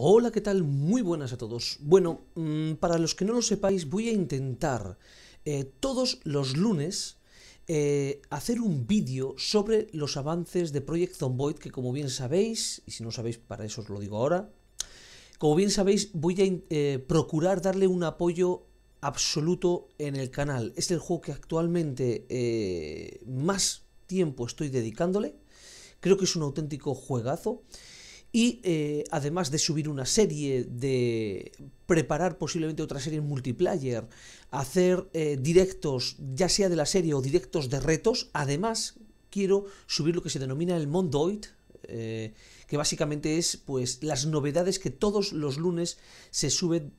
Hola, ¿qué tal? Muy buenas a todos. Bueno, mm, para los que no lo sepáis, voy a intentar eh, todos los lunes eh, hacer un vídeo sobre los avances de Project Zomboid, que como bien sabéis, y si no sabéis, para eso os lo digo ahora, como bien sabéis, voy a eh, procurar darle un apoyo absoluto en el canal. Es el juego que actualmente más tiempo estoy dedicándole. Creo que es un auténtico juegazo. Y eh, además de subir una serie, de preparar posiblemente otra serie en multiplayer, hacer eh, directos, ya sea de la serie o directos de retos, además quiero subir lo que se denomina el Mondoid, eh, que básicamente es pues las novedades que todos los lunes se suben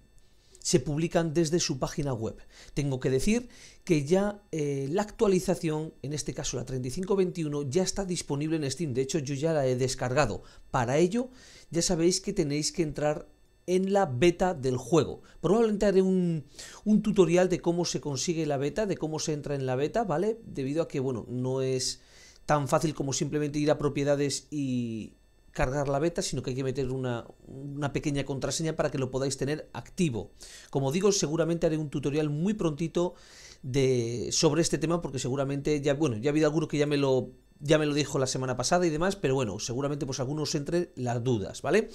se publican desde su página web. Tengo que decir que ya eh, la actualización, en este caso la 3521, ya está disponible en Steam. De hecho, yo ya la he descargado. Para ello, ya sabéis que tenéis que entrar en la beta del juego. Probablemente haré un, un, tutorial de cómo se consigue la beta, de cómo se entra en la beta, ¿vale? Debido a que, bueno, no es tan fácil como simplemente ir a propiedades y, cargar la beta, sino que hay que meter una, pequeña contraseña para que lo podáis tener activo. Como digo, seguramente haré un tutorial muy prontito de, sobre este tema, porque seguramente ya, bueno, ya ha habido alguno que ya me lo ya me lo dijo la semana pasada y demás, pero bueno, seguramente pues algunos entre las dudas, ¿vale?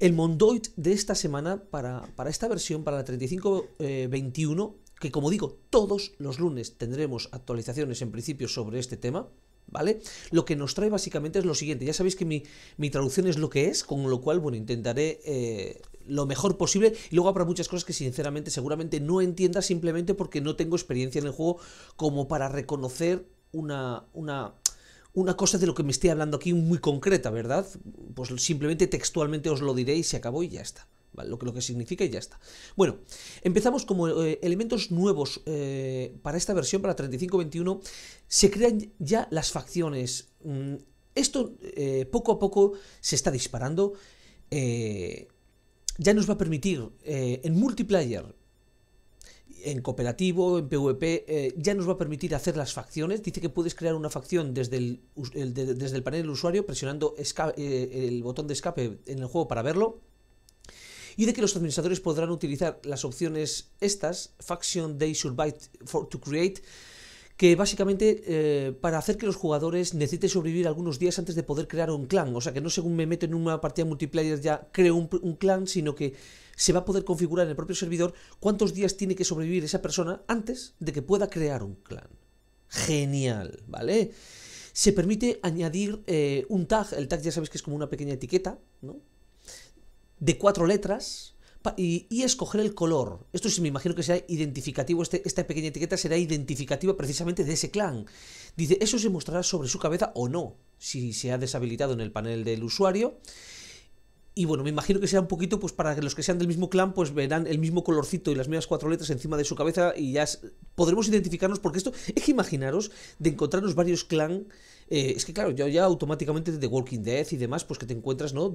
El Mondoid de esta semana, para, para esta versión, para la 3521, eh, que como digo, todos los lunes tendremos actualizaciones en principio sobre este tema, ¿vale? Lo que nos trae básicamente es lo siguiente. Ya sabéis que mi, traducción es lo que es, con lo cual, bueno, intentaré eh, lo mejor posible. Y luego habrá muchas cosas que sinceramente seguramente no entienda simplemente porque no tengo experiencia en el juego como para reconocer una, una, una cosa de lo que me estoy hablando aquí muy concreta, ¿verdad? Pues simplemente textualmente os lo diré y se acabó y ya está. Lo, que, lo que significa y ya está. Bueno, empezamos como eh, elementos nuevos eh, para esta versión, para 3521. Se crean ya las facciones. Mm, esto eh, poco a poco se está disparando. ya nos va a permitir en multiplayer en cooperativo, en PvP, ya nos va a permitir hacer las facciones. Dice que puedes crear una facción desde el, desde el panel del usuario presionando el botón de escape en el juego para verlo y de que los administradores podrán utilizar las opciones estas, Faction Day Survive for, to Create, que básicamente eh, para hacer que los jugadores necesiten sobrevivir algunos días antes de poder crear un clan. O sea que no según me meto en una partida multiplayer ya creo un, clan, sino que se va a poder configurar en el propio servidor cuántos días tiene que sobrevivir esa persona antes de que pueda crear un clan. Genial, ¿vale? Se permite añadir eh, un tag, el tag ya sabéis que es como una pequeña etiqueta, ¿no? De cuatro letras y, escoger el color. Esto sí me imagino que será identificativo, este, esta pequeña etiqueta será identificativa precisamente de ese clan. Dice, eso se mostrará sobre su cabeza o no, si se ha deshabilitado en el panel del usuario. Y bueno, me imagino que será un poquito, pues para que los que sean del mismo clan, pues verán el mismo colorcito y las mismas cuatro letras encima de su cabeza y ya podremos identificarnos, porque esto, es que imaginaros de encontrarnos varios clan, eh, es que claro, ya, automáticamente de Walking Dead y demás, pues que te encuentras, ¿no?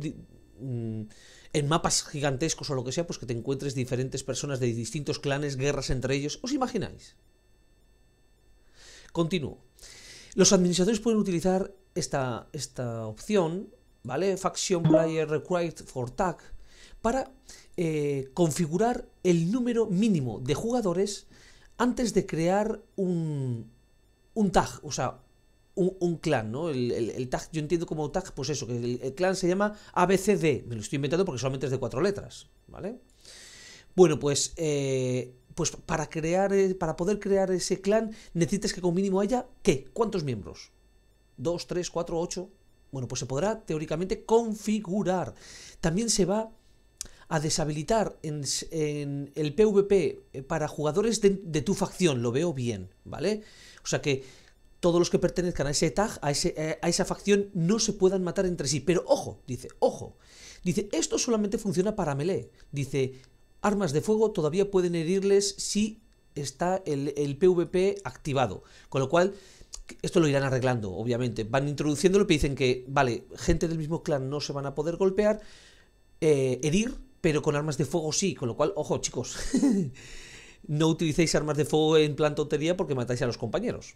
En mapas gigantescos o lo que sea, pues que te encuentres diferentes personas de distintos clanes, guerras entre ellos. ¿Os imagináis? Continúo. Los administradores pueden utilizar esta, esta opción, ¿vale? Faction Player Required for Tag, para eh, configurar el número mínimo de jugadores antes de crear un, un tag, o sea, un, clan, ¿no? El, tag, yo entiendo como tag, pues eso, que el, clan se llama ABCD. Me lo estoy inventando porque solamente es de cuatro letras, ¿vale? Bueno, pues, eh, pues para crear, eh, para poder crear ese clan, necesitas que como mínimo haya, ¿qué? ¿Cuántos miembros? ¿Dos, tres, cuatro, ocho? Bueno, pues se podrá teóricamente configurar. También se va a deshabilitar en, el PvP eh, para jugadores de, de tu facción. Lo veo bien, ¿vale? O sea que todos los que pertenezcan a ese tag, eh, a esa facción, no se puedan matar entre sí. Pero ojo, dice, ojo. Dice, esto solamente funciona para melee. Dice, armas de fuego todavía pueden herirles si está el, PvP activado. Con lo cual, esto lo irán arreglando, obviamente. Van introduciéndolo y dicen que, vale, gente del mismo clan no se van a poder golpear, eh, herir, pero con armas de fuego sí. Con lo cual, ojo, chicos. no utilicéis armas de fuego en plan tontería porque matáis a los compañeros.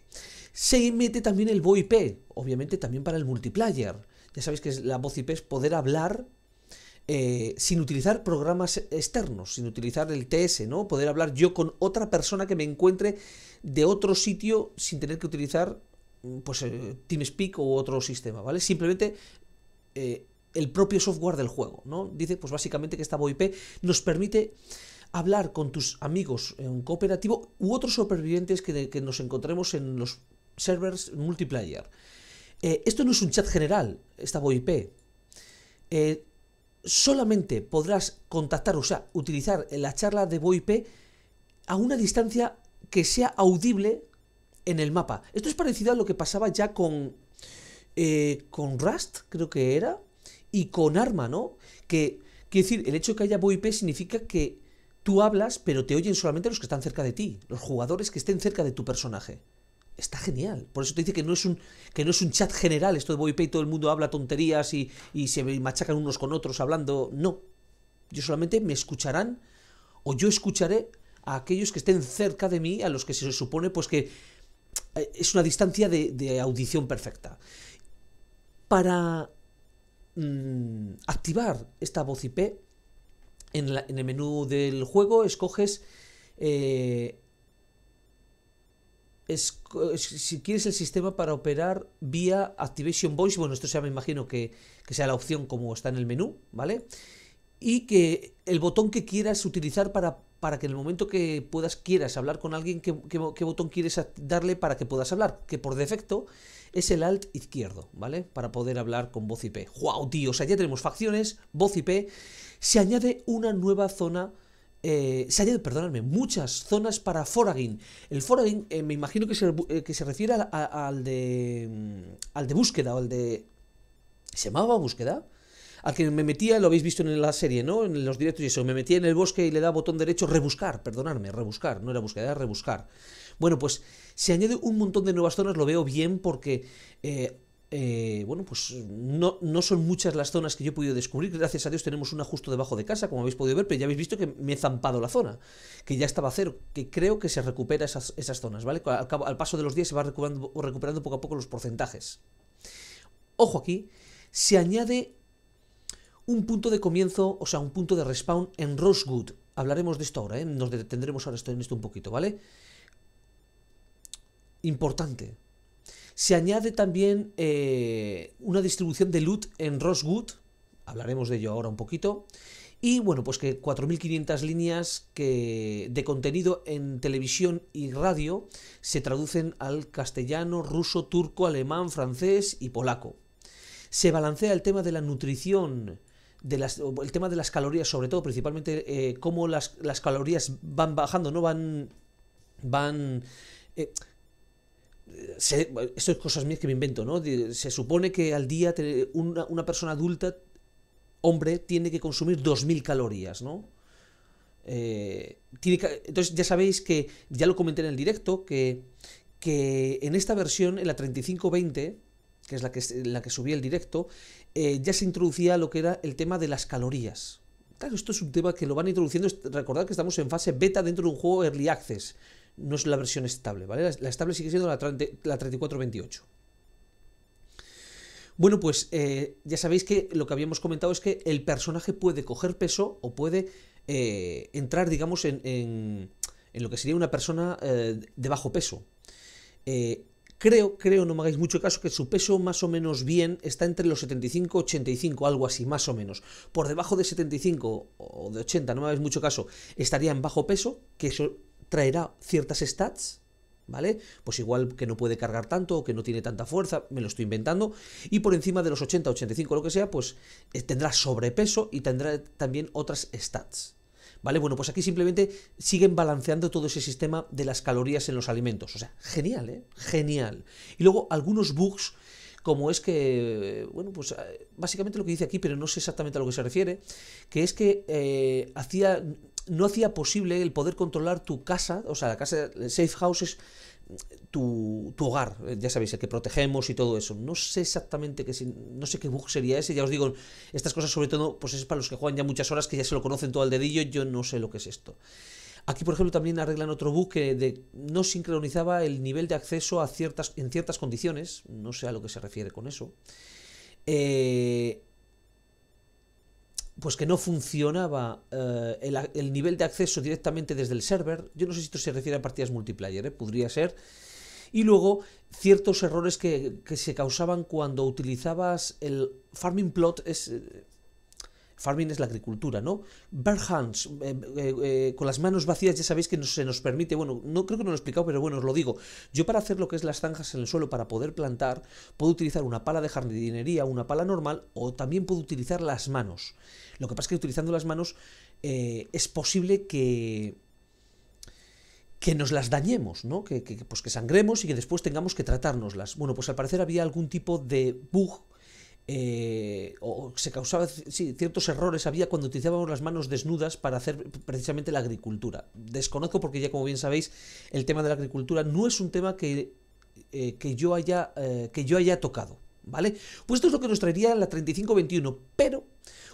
Se mete también el VoIP, obviamente también para el multiplayer. Ya sabéis que la voz IP es poder hablar eh, sin utilizar programas externos, sin utilizar el TS, ¿no? Poder hablar yo con otra persona que me encuentre de otro sitio sin tener que utilizar mm, pues eh, TeamSpeak u otro sistema, ¿vale? Simplemente eh, el propio software del juego, ¿no? Dice, pues básicamente que esta VoIP nos permite hablar con tus amigos en un cooperativo u otros supervivientes que, nos encontremos en los servers multiplayer. esto no es un chat general, esta VoIP. Eh, solamente podrás contactar, o sea, utilizar la charla de VoIP a una distancia que sea audible en el mapa. Esto es parecido a lo que pasaba ya con, eh, con Rust, creo que era, y con Arma, ¿no? Que, quiere decir, el hecho de que haya VoIP significa que tú hablas, pero te oyen solamente los que están cerca de ti, los jugadores que estén cerca de tu personaje está genial. Por eso te dice que no es un, que no es un chat general, esto de VoIP todo el mundo habla tonterías y, y se machacan unos con otros hablando. No. Yo solamente me escucharán o yo escucharé a aquellos que estén cerca de mí, a los que se supone pues que eh, es una distancia de, audición perfecta. Para mm, activar esta voz IP, en, el menú del juego escoges eh, es, si quieres el sistema para operar vía Activation Voice, bueno, esto ya me imagino que, sea la opción como está en el menú, ¿vale? Y que el botón que quieras utilizar para, para que en el momento que puedas, quieras hablar con alguien, ¿qué, botón quieres darle para que puedas hablar? Que por defecto es el Alt izquierdo, ¿vale? Para poder hablar con voz IP. ¡Wow, tío! O sea, ya tenemos facciones, voz IP. Se añade una nueva zona eh, se añaden, perdonadme, muchas zonas para foraging. El foraging eh, me imagino que se, eh, que se refiere al, de mm, al de búsqueda o al de... ¿Se llamaba búsqueda? Al que me metía, lo habéis visto en la serie, ¿no? En los directos y eso, me metía en el bosque y le da botón derecho rebuscar, perdonadme, rebuscar, no era búsqueda, era rebuscar. Bueno, pues se añade un montón de nuevas zonas, lo veo bien porque eh, bueno, pues no, no, son muchas las zonas que yo he podido descubrir. Gracias a Dios tenemos una justo debajo de casa, como habéis podido ver, pero ya habéis visto que me he zampado la zona, que ya estaba a cero, que creo que se recupera esas, esas zonas, ¿vale? Al, al, paso de los días se va recuperando, recuperando poco a poco los porcentajes. Ojo aquí, se añade un punto de comienzo, o sea, un punto de respawn en Rosewood. Hablaremos de esto ahora, ¿eh? Nos detendremos ahora en esto un poquito, ¿vale? Importante, se añade también eh, una distribución de loot en Rosewood, hablaremos de ello ahora un poquito, y bueno, pues que 4.500 líneas que, de contenido en televisión y radio se traducen al castellano, ruso, turco, alemán, francés y polaco. Se balancea el tema de la nutrición, de las, el tema de las calorías, sobre todo, principalmente eh, cómo las, las, calorías van bajando, no van... van eh, esto es cosas mías que me invento, ¿no? Se supone que al día una, persona adulta, hombre, tiene que consumir 2.000 calorías, ¿no? Eh, entonces ya sabéis que, ya lo comenté en el directo, que, que en esta versión, en la 3520, que es la que, la que subí el directo, eh, ya se introducía lo que era el tema de las calorías. Claro, esto es un tema que lo van introduciendo. Recordad que estamos en fase beta dentro de un juego Early Access no es la versión estable, ¿vale? La, estable sigue siendo la, 3428. Bueno, pues eh, ya sabéis que lo que habíamos comentado es que el personaje puede coger peso o puede eh, entrar, digamos, en, en, lo que sería una persona de bajo peso. Creo, creo, no me hagáis mucho caso, que su peso más o menos bien está entre los 75 y 85, algo así, más o menos. Por debajo de 75 o de 80, no me hagáis mucho caso, estaría en bajo peso, que eso traerá ciertas stats, ¿vale? Pues igual que no puede cargar tanto o que no tiene tanta fuerza, me lo estoy inventando, y por encima de los 80, 85, lo que sea, pues eh, tendrá sobrepeso y tendrá también otras stats. ¿Vale? Bueno, pues aquí simplemente siguen balanceando todo ese sistema de las calorías en los alimentos. O sea, genial, ¿eh? Genial. Y luego algunos bugs como es que, bueno, pues eh, básicamente lo que dice aquí, pero no sé exactamente a lo que se refiere, que es que eh, hacía no hacía posible el poder controlar tu casa, o sea, la casa, safe house es tu, hogar, ya sabéis, el que protegemos y todo eso. No sé exactamente qué, no sé qué bug sería ese, ya os digo, estas cosas sobre todo, pues es para los que juegan ya muchas horas, que ya se lo conocen todo al dedillo, yo no sé lo que es esto. Aquí, por ejemplo, también arreglan otro bug que de, no sincronizaba el nivel de acceso a ciertas, en ciertas condiciones, no sé a lo que se refiere con eso. Eh, pues que no funcionaba eh, el, nivel de acceso directamente desde el server. Yo no sé si esto se refiere a partidas multiplayer, ¿eh? podría ser. Y luego ciertos errores que, que, se causaban cuando utilizabas el farming plot. Es, Farming es la agricultura, ¿no? Bare hands, eh, eh, eh, con las manos vacías, ya sabéis que se nos permite, bueno, no creo que no lo he explicado, pero bueno, os lo digo. Yo para hacer lo que es las zanjas en el suelo, para poder plantar, puedo utilizar una pala de jardinería, una pala normal, o también puedo utilizar las manos. Lo que pasa es que utilizando las manos es posible que que nos las dañemos, ¿no? Que, pues que sangremos y que después tengamos que tratárnoslas. Bueno, pues al parecer había algún tipo de bug eh, o se causaban ciertos errores había cuando utilizábamos las manos desnudas para hacer precisamente la agricultura. Desconozco porque ya como bien sabéis el tema de la agricultura no es un tema que, eh, que, yo, haya, eh, que yo haya tocado. ¿Vale? Pues esto es lo que nos traería la 3521, pero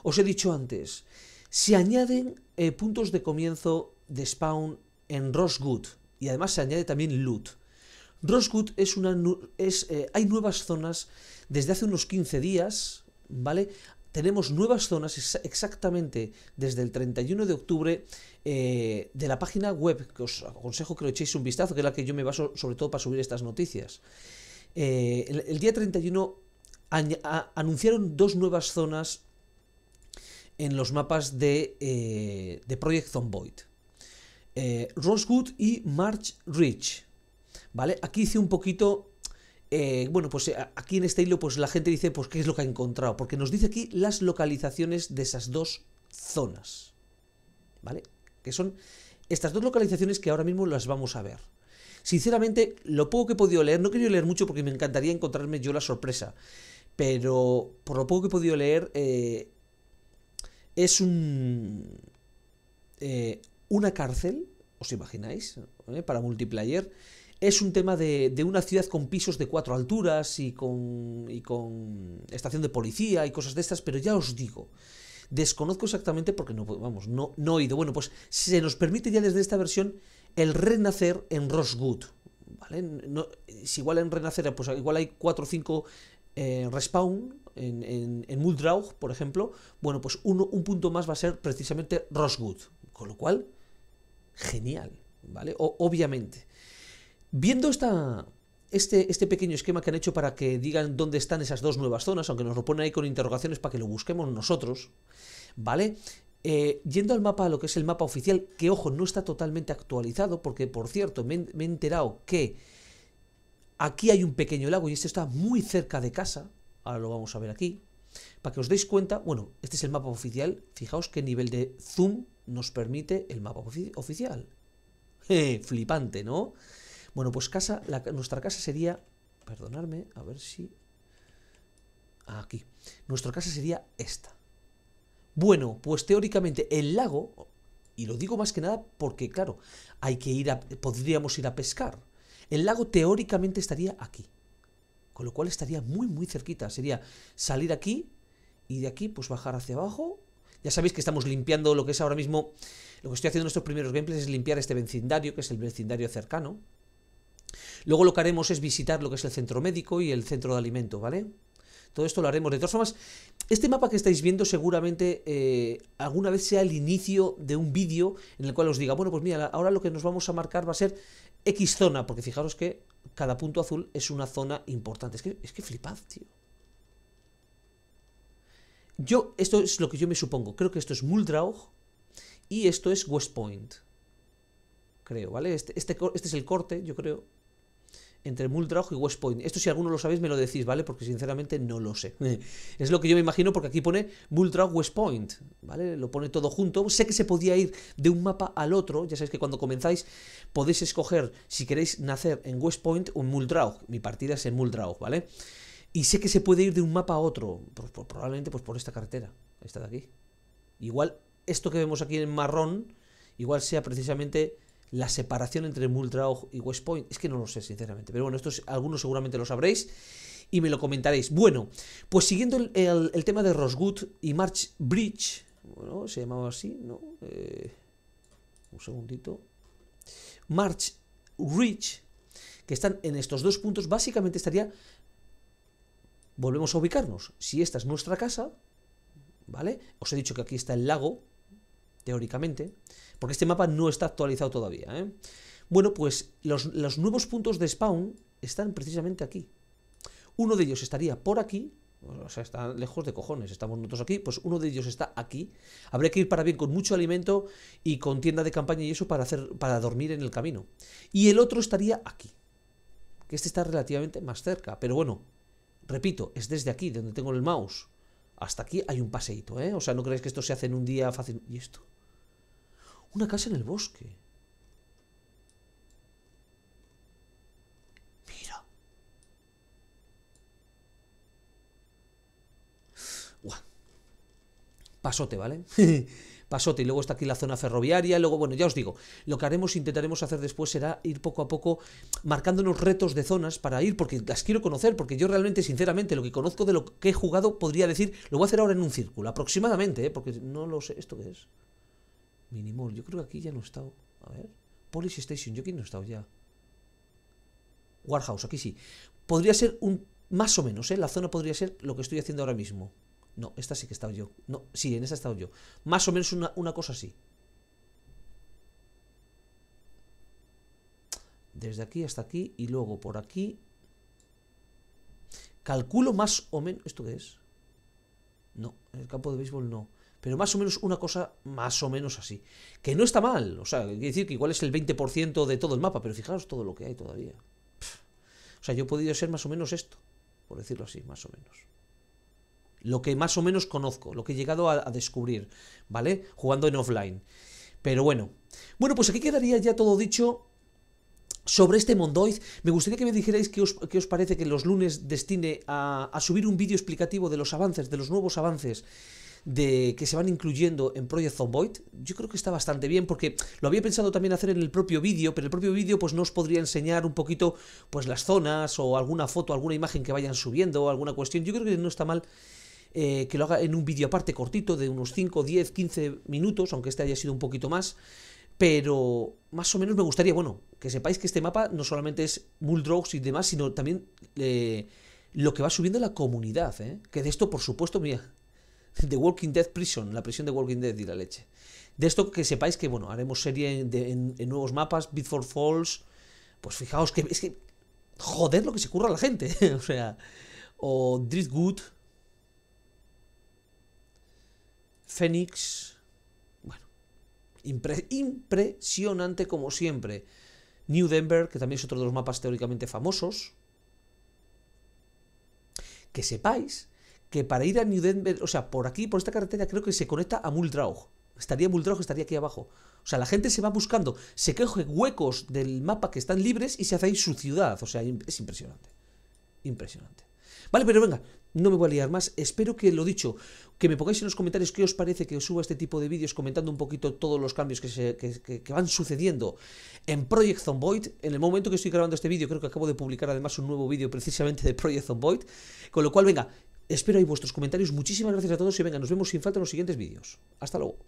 os he dicho antes, se añaden puntos de comienzo de spawn en Rosgood y además se añade también loot. Rosgood es una es, hay nuevas zonas desde hace unos 15 días, ¿vale? Tenemos nuevas zonas exactamente desde el 31 de octubre eh, de la página web, que os aconsejo que lo echéis un vistazo, que es la que yo me baso sobre todo para subir estas noticias. Eh, el, día 31 anunciaron dos nuevas zonas en los mapas de, eh, de Project Zomboid. Rosewood y March Ridge. ¿Vale? Aquí hice un poquito eh, bueno, pues eh, aquí en este hilo, pues la gente dice, pues qué es lo que ha encontrado, porque nos dice aquí las localizaciones de esas dos zonas, ¿vale? Que son estas dos localizaciones que ahora mismo las vamos a ver. Sinceramente, lo poco que he podido leer, no he querido leer mucho porque me encantaría encontrarme yo la sorpresa, pero por lo poco que he podido leer, eh, es un... una cárcel, ¿os imagináis? Para multiplayer es un tema de, una ciudad con pisos de cuatro alturas y con, y con estación de policía y cosas de estas, pero ya os digo, desconozco exactamente porque no, vamos, no, no he oído. Bueno, pues se nos permite ya desde esta versión el renacer en Rosgood. ¿vale? si igual en renacer, pues igual hay cuatro o cinco eh, respawn en, en, Muldraug, por ejemplo. Bueno, pues uno, un punto más va a ser precisamente Rosgood. Con lo cual, genial, ¿vale? obviamente. Viendo este, este, pequeño esquema que han hecho para que digan dónde están esas dos nuevas zonas, aunque nos lo ponen ahí con interrogaciones para que lo busquemos nosotros, ¿vale? Eh, yendo al mapa, lo que es el mapa oficial, que ojo, no está totalmente actualizado, porque por cierto, me, he enterado que aquí hay un pequeño lago y este está muy cerca de casa, ahora lo vamos a ver aquí, para que os deis cuenta, bueno, este es el mapa oficial, fijaos qué nivel de zoom nos permite el mapa oficial. flipante, ¿no? Bueno, pues casa, nuestra casa sería, perdonadme, a ver si... Aquí. Nuestra casa sería esta. Bueno, pues teóricamente el lago, y lo digo más que nada porque, claro, hay que ir a, podríamos ir a pescar. El lago teóricamente estaría aquí. Con lo cual estaría muy, muy cerquita. Sería salir aquí y de aquí pues bajar hacia abajo. Ya sabéis que estamos limpiando lo que es ahora mismo... Lo que estoy haciendo en estos primeros gameplays es limpiar este vecindario, que es el vecindario cercano. Luego lo que haremos es visitar lo que es el centro médico y el centro de alimento, ¿vale? Todo esto lo haremos. De todas formas, este mapa que estáis viendo seguramente eh, alguna vez sea el inicio de un vídeo en el cual os diga, bueno, pues mira, ahora lo que nos vamos a marcar va a ser X zona, porque fijaros que cada punto azul es una zona importante. Es que, es que flipad, tío. Yo, esto es lo que yo me supongo. Creo que esto es Muldraug y esto es West Point. Creo, ¿vale? Este, este, este es el corte, yo creo entre Muldraug y West Point. Esto si alguno lo sabéis me lo decís, ¿vale? Porque sinceramente no lo sé. es lo que yo me imagino porque aquí pone Muldraug West Point, ¿vale? Lo pone todo junto. Sé que se podía ir de un mapa al otro, ya sabéis que cuando comenzáis podéis escoger si queréis nacer en West Point o en Muldraug. Mi partida es en Muldraug, ¿vale? Y sé que se puede ir de un mapa a otro, probablemente pues por esta carretera, esta de aquí. Igual esto que vemos aquí en marrón, igual sea precisamente la separación entre Muldraug y West Point. Es que no lo sé, sinceramente. Pero bueno, esto algunos seguramente lo sabréis y me lo comentaréis. Bueno, pues siguiendo el, tema de Rosgood y March Bridge, bueno, se llamaba así, ¿no? Eh, un segundito. March Ridge, que están en estos dos puntos, básicamente estaría... Volvemos a ubicarnos. Si esta es nuestra casa, ¿vale? Os he dicho que aquí está el lago, teóricamente, porque este mapa no está actualizado todavía, ¿eh? Bueno, pues los, nuevos puntos de spawn están precisamente aquí. Uno de ellos estaría por aquí, o sea, está lejos de cojones, estamos nosotros aquí, pues uno de ellos está aquí. Habría que ir para bien con mucho alimento y con tienda de campaña y eso para hacer para dormir en el camino. Y el otro estaría aquí. Que este está relativamente más cerca, pero bueno, repito, es desde aquí donde tengo el mouse. Hasta aquí hay un paseíto, ¿eh? O sea, no creéis que esto se hace en un día fácil. ¿Y esto? Una casa en el bosque. pasote, ¿vale? pasote, y luego está aquí la zona ferroviaria, luego, bueno, ya os digo, lo que haremos, intentaremos hacer después será ir poco a poco marcándonos retos de zonas para ir, porque las quiero conocer, porque yo realmente, sinceramente, lo que conozco de lo que he jugado, podría decir, lo voy a hacer ahora en un círculo, aproximadamente, ¿eh? porque no lo sé, ¿esto qué es? Minimall, yo creo que aquí ya no he estado, a ver, Police Station, yo aquí no he estado ya. Warehouse, aquí sí. Podría ser un, más o menos, ¿eh? La zona podría ser lo que estoy haciendo ahora mismo. No, esta sí que he estado yo. No, sí, en esta he estado yo. Más o menos una, una cosa así. Desde aquí hasta aquí y luego por aquí. Calculo más o menos... ¿Esto qué es? No, en el campo de béisbol no. Pero más o menos una cosa más o menos así. Que no está mal. O sea, quiere decir que igual es el 20% de todo el mapa. Pero fijaos todo lo que hay todavía. O sea, yo he podido ser más o menos esto. Por decirlo así, más o menos lo que más o menos conozco, lo que he llegado a, descubrir, ¿vale? Jugando en offline. Pero bueno. Bueno, pues aquí quedaría ya todo dicho sobre este Mondoid. Me gustaría que me dijerais qué os, os parece que los lunes destine a, a subir un vídeo explicativo de los avances, de los nuevos avances de que se van incluyendo en Project Zomboid, yo creo que está bastante bien porque lo había pensado también hacer en el propio vídeo, pero el propio vídeo pues no os podría enseñar un poquito pues las zonas o alguna foto, alguna imagen que vayan subiendo, alguna cuestión. Yo creo que no está mal eh, que lo haga en un vídeo aparte cortito de unos 5, 10, 15 minutos, aunque este haya sido un poquito más. Pero más o menos me gustaría, bueno, que sepáis que este mapa no solamente es Muldrogs y demás, sino también eh, lo que va subiendo la comunidad, ¿eh? Que de esto, por supuesto, mira, The Walking Dead Prison, la prisión de Walking Dead y la leche. De esto que sepáis que, bueno, haremos serie en, nuevos mapas, for Falls. Pues fijaos que es que. Joder lo que se curra la gente. o sea. O Driftwood. Fénix. Bueno, impresionante como siempre. New Denver, que también es otro de los mapas teóricamente famosos. Que sepáis que para ir a New Denver, o sea, por aquí, por esta carretera, creo que se conecta a Muldraug. Estaría Muldraug, estaría aquí abajo. O sea, la gente se va buscando, se coge huecos del mapa que están libres y se hace ahí su ciudad. O sea, es impresionante. Impresionante. Vale, pero venga, no me voy a liar más. Espero que lo dicho, que me pongáis en los comentarios qué os parece que os suba este tipo de vídeos comentando un poquito todos los cambios que, se, que, van sucediendo en Project Zomboid. En el momento que estoy grabando este vídeo, creo que acabo de publicar además un nuevo vídeo precisamente de Project Zomboid. Con lo cual, venga, espero ahí vuestros comentarios. Muchísimas gracias a todos y venga, nos vemos sin falta en los siguientes vídeos. Hasta luego.